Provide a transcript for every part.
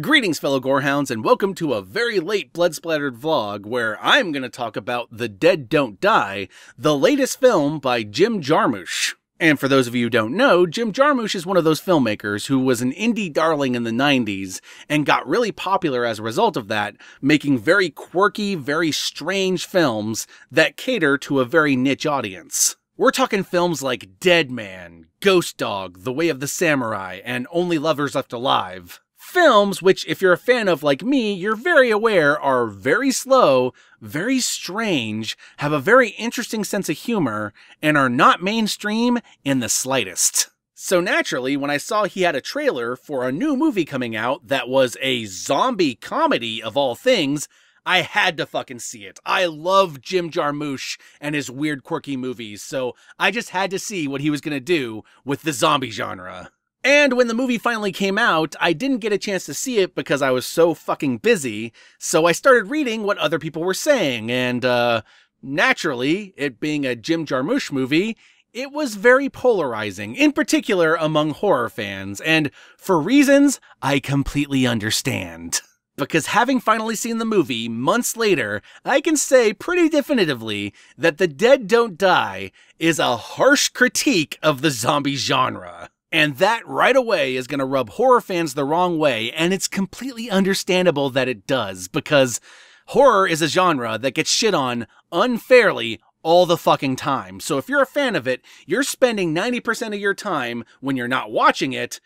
Greetings, fellow Gorehounds, and welcome to a very late blood splattered vlog where I'm going to talk about The Dead Don't Die, the latest film by Jim Jarmusch. And for those of you who don't know, Jim Jarmusch is one of those filmmakers who was an indie darling in the 90s and got really popular as a result of that, making very quirky, very strange films that cater to a very niche audience. We're talking films like Dead Man, Ghost Dog, The Way of the Samurai, and Only Lovers Left Alive films, which, if you're a fan of like me, you're very aware are very slow, very strange, have a very interesting sense of humor, and are not mainstream in the slightest. So naturally, when I saw he had a trailer for a new movie coming out that was a zombie comedy of all things, I had to fucking see it. I love Jim Jarmusch and his weird, quirky movies, so I just had to see what he was gonna do with the zombie genre. And when the movie finally came out, I didn't get a chance to see it because I was so fucking busy, so I started reading what other people were saying, and, uh, naturally, it being a Jim Jarmusch movie, it was very polarizing, in particular among horror fans, and for reasons I completely understand. Because having finally seen the movie months later, I can say pretty definitively that The Dead Don't Die is a harsh critique of the zombie genre. And that right away is going to rub horror fans the wrong way, and it's completely understandable that it does, because horror is a genre that gets shit on unfairly all the fucking time. So if you're a fan of it, you're spending 90% of your time when you're not watching it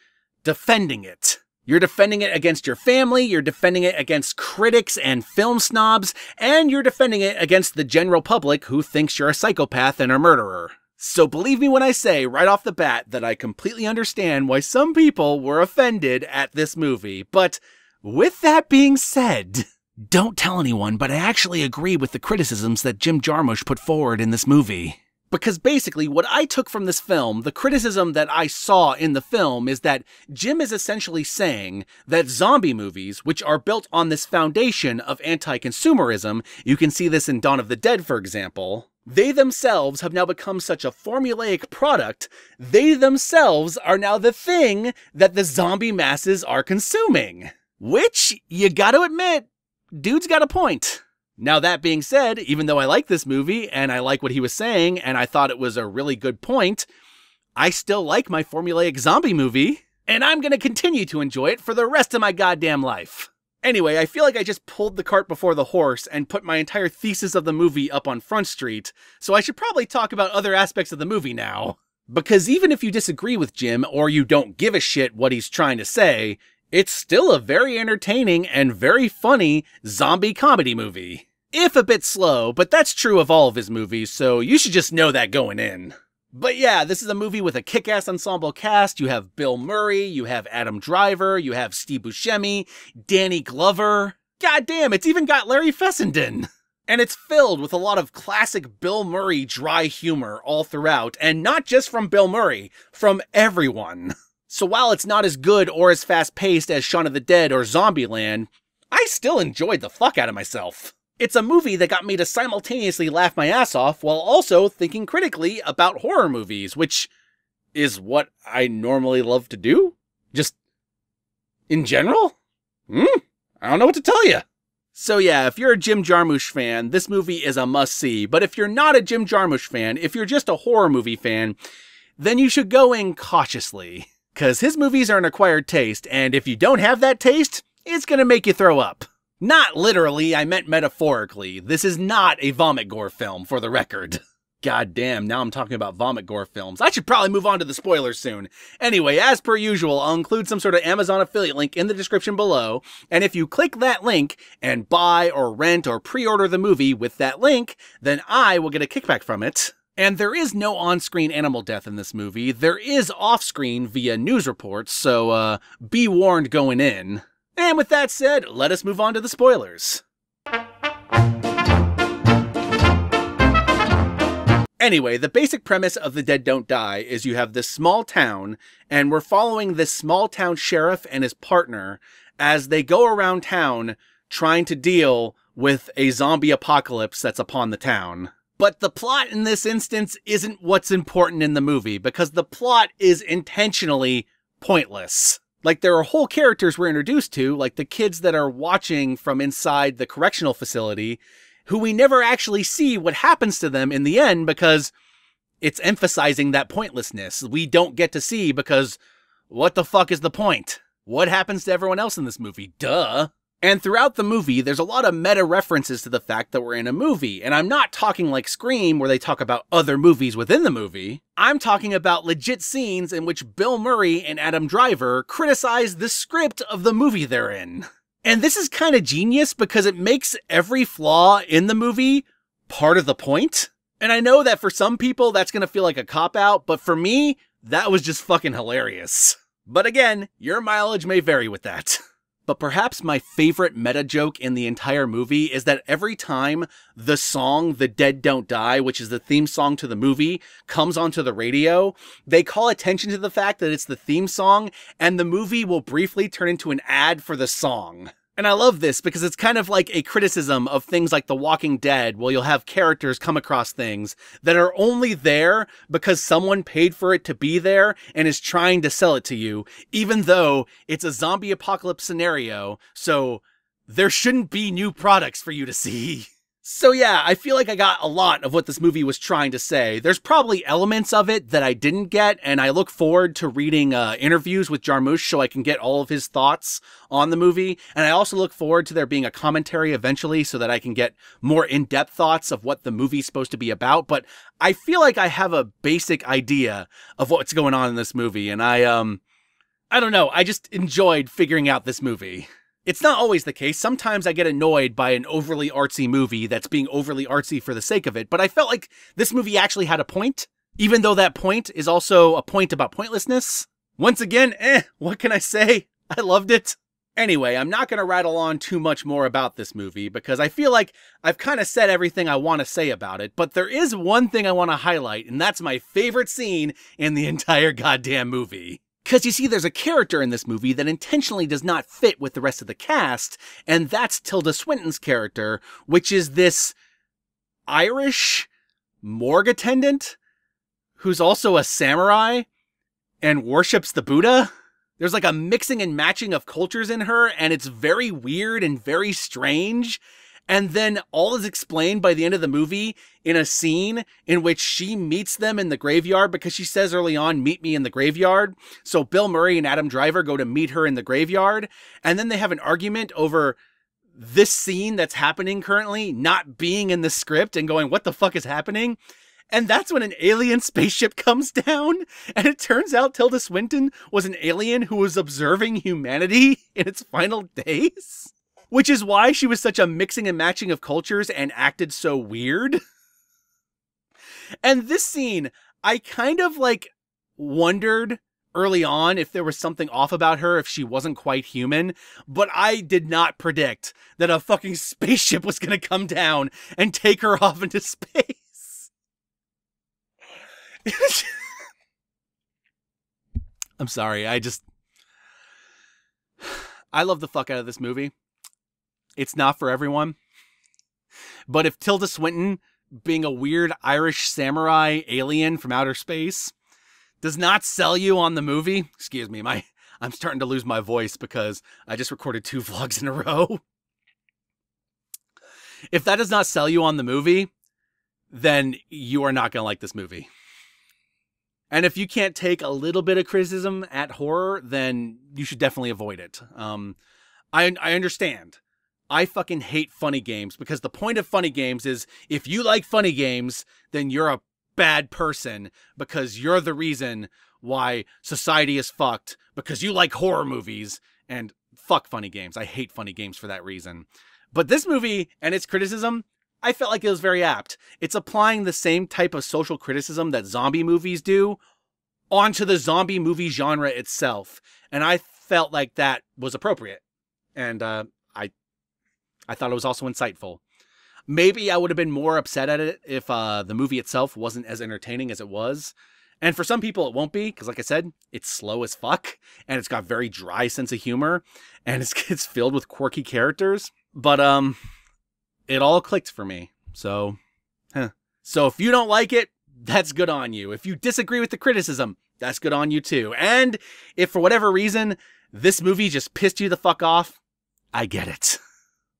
defending it. You're defending it against your family, you're defending it against critics and film snobs, and you're defending it against the general public who thinks you're a psychopath and a murderer. So believe me when I say right off the bat that I completely understand why some people were offended at this movie. But with that being said, don't tell anyone, but I actually agree with the criticisms that Jim Jarmusch put forward in this movie. Because basically, what I took from this film, the criticism that I saw in the film, is that Jim is essentially saying that zombie movies, which are built on this foundation of anti consumerism, you can see this in Dawn of the Dead, for example, they themselves have now become such a formulaic product, they themselves are now the thing that the zombie masses are consuming. Which, you gotta admit, dude's got a point. Now, that being said, even though I like this movie and I like what he was saying and I thought it was a really good point, I still like my formulaic zombie movie, and I'm gonna continue to enjoy it for the rest of my goddamn life. Anyway, I feel like I just pulled the cart before the horse and put my entire thesis of the movie up on Front Street, so I should probably talk about other aspects of the movie now. Because even if you disagree with Jim or you don't give a shit what he's trying to say, it's still a very entertaining and very funny zombie comedy movie. If a bit slow, but that's true of all of his movies, so you should just know that going in. But yeah, this is a movie with a kick-ass ensemble cast. You have Bill Murray, you have Adam Driver, you have Steve Buscemi, Danny Glover. God damn, it's even got Larry Fessenden. And it's filled with a lot of classic Bill Murray dry humor all throughout, and not just from Bill Murray, from everyone. So while it's not as good or as fast paced as Shaun of the Dead or Zombieland, I still enjoyed the fuck out of myself. It's a movie that got me to simultaneously laugh my ass off while also thinking critically about horror movies, which is what I normally love to do. Just in general? Hmm? I don't know what to tell you. So yeah, if you're a Jim Jarmusch fan, this movie is a must see. But if you're not a Jim Jarmusch fan, if you're just a horror movie fan, then you should go in cautiously. Cause his movies are an acquired taste, and if you don't have that taste, it's gonna make you throw up. Not literally, I meant metaphorically. This is not a vomit gore film, for the record. God damn, now I'm talking about vomit gore films. I should probably move on to the spoilers soon. Anyway, as per usual, I'll include some sort of Amazon affiliate link in the description below, and if you click that link and buy or rent or pre-order the movie with that link, then I will get a kickback from it. And there is no on-screen animal death in this movie. There is off-screen via news reports, so uh, be warned going in. And with that said, let us move on to the spoilers. Anyway, the basic premise of The Dead Don't Die is you have this small town, and we're following this small town sheriff and his partner as they go around town trying to deal with a zombie apocalypse that's upon the town. But the plot in this instance isn't what's important in the movie because the plot is intentionally pointless. Like there are whole characters we're introduced to, like the kids that are watching from inside the correctional facility, who we never actually see what happens to them in the end because it's emphasizing that pointlessness. We don't get to see because what the fuck is the point? What happens to everyone else in this movie? Duh. And throughout the movie, there's a lot of meta references to the fact that we're in a movie. And I'm not talking like Scream, where they talk about other movies within the movie. I'm talking about legit scenes in which Bill Murray and Adam Driver criticize the script of the movie they're in. And this is kind of genius because it makes every flaw in the movie part of the point. And I know that for some people that's going to feel like a cop out, but for me, that was just fucking hilarious. But again, your mileage may vary with that. But perhaps my favorite meta joke in the entire movie is that every time the song The Dead Don't Die, which is the theme song to the movie, comes onto the radio, they call attention to the fact that it's the theme song and the movie will briefly turn into an ad for the song. And I love this because it's kind of like a criticism of things like The Walking Dead, where you'll have characters come across things that are only there because someone paid for it to be there and is trying to sell it to you, even though it's a zombie apocalypse scenario. So there shouldn't be new products for you to see. So yeah, I feel like I got a lot of what this movie was trying to say. There's probably elements of it that I didn't get, and I look forward to reading uh, interviews with Jarmusch so I can get all of his thoughts on the movie. And I also look forward to there being a commentary eventually so that I can get more in-depth thoughts of what the movie's supposed to be about. But I feel like I have a basic idea of what's going on in this movie, and I um, I don't know. I just enjoyed figuring out this movie. It's not always the case. Sometimes I get annoyed by an overly artsy movie that's being overly artsy for the sake of it, but I felt like this movie actually had a point, even though that point is also a point about pointlessness. Once again, eh, what can I say? I loved it. Anyway, I'm not going to rattle on too much more about this movie because I feel like I've kind of said everything I want to say about it, but there is one thing I want to highlight, and that's my favorite scene in the entire goddamn movie. Because you see, there's a character in this movie that intentionally does not fit with the rest of the cast, and that's Tilda Swinton's character, which is this Irish morgue attendant who's also a samurai and worships the Buddha. There's like a mixing and matching of cultures in her, and it's very weird and very strange. And then all is explained by the end of the movie in a scene in which she meets them in the graveyard because she says early on, meet me in the graveyard. So Bill Murray and Adam Driver go to meet her in the graveyard. And then they have an argument over this scene that's happening currently not being in the script and going, what the fuck is happening? And that's when an alien spaceship comes down. And it turns out Tilda Swinton was an alien who was observing humanity in its final days which is why she was such a mixing and matching of cultures and acted so weird. and this scene, I kind of like wondered early on if there was something off about her, if she wasn't quite human, but I did not predict that a fucking spaceship was gonna come down and take her off into space. I'm sorry, I just. I love the fuck out of this movie it's not for everyone. But if Tilda Swinton, being a weird Irish samurai alien from outer space, does not sell you on the movie, excuse me, my I'm starting to lose my voice because I just recorded two vlogs in a row. If that does not sell you on the movie, then you are not going to like this movie. And if you can't take a little bit of criticism at horror, then you should definitely avoid it. Um, I I understand I fucking hate funny games because the point of funny games is if you like funny games, then you're a bad person because you're the reason why society is fucked because you like horror movies and fuck funny games. I hate funny games for that reason. But this movie and its criticism, I felt like it was very apt. It's applying the same type of social criticism that zombie movies do onto the zombie movie genre itself. And I felt like that was appropriate. And uh, I thought it was also insightful. Maybe I would have been more upset at it if uh, the movie itself wasn't as entertaining as it was. And for some people, it won't be because, like I said, it's slow as fuck, and it's got very dry sense of humor, and it's it's filled with quirky characters. But um, it all clicked for me. So, huh. so if you don't like it, that's good on you. If you disagree with the criticism, that's good on you too. And if for whatever reason this movie just pissed you the fuck off, I get it.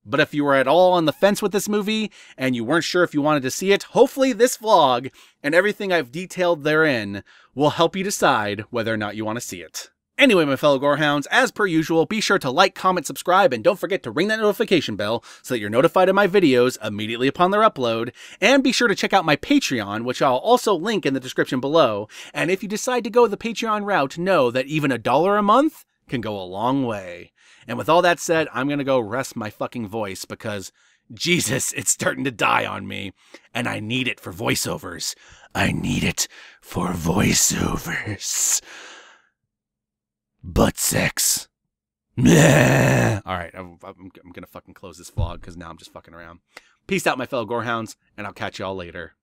But if you were at all on the fence with this movie and you weren't sure if you wanted to see it, hopefully this vlog and everything I've detailed therein will help you decide whether or not you want to see it. Anyway, my fellow Gorehounds, as per usual, be sure to like, comment, subscribe, and don't forget to ring that notification bell so that you're notified of my videos immediately upon their upload. And be sure to check out my Patreon, which I'll also link in the description below. And if you decide to go the Patreon route, know that even a dollar a month can go a long way. And with all that said, I'm gonna go rest my fucking voice because Jesus, it's starting to die on me. And I need it for voiceovers. I need it for voiceovers butt sex. All right, I'm, I'm, I'm gonna fucking close this vlog because now I'm just fucking around. Peace out, my fellow gorehounds, and I'll catch y'all later.